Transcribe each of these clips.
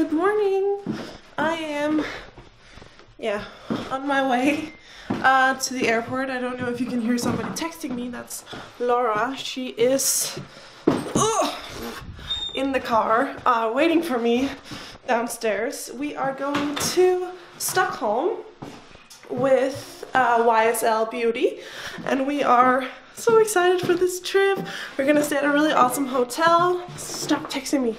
Good morning. I am, yeah, on my way uh, to the airport. I don't know if you can hear somebody texting me. That's Laura. She is ugh, in the car uh, waiting for me downstairs. We are going to Stockholm with uh, YSL Beauty, and we are so excited for this trip. We're gonna stay at a really awesome hotel. Stop texting me.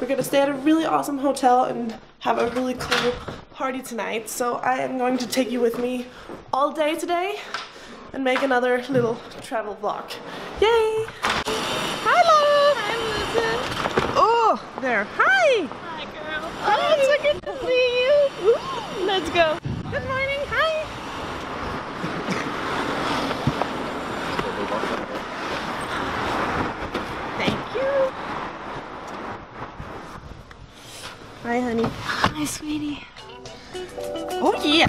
We're gonna stay at a really awesome hotel and have a really cool party tonight. So I am going to take you with me all day today and make another little travel vlog. Yay! Hi, Laura! Hi, Melissa. Oh, there. Hi! Hi, girl. Oh, it's so good to see you. Ooh, Let's go. Good morning. Hi. Thank you. Hi, honey. Hi, sweetie. Oh, yeah.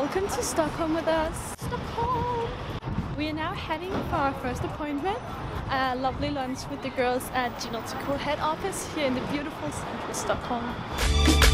Welcome to Stockholm with us. Stockholm. We are now heading for our first appointment. A lovely lunch with the girls at Genotical head office here in the beautiful central Stockholm.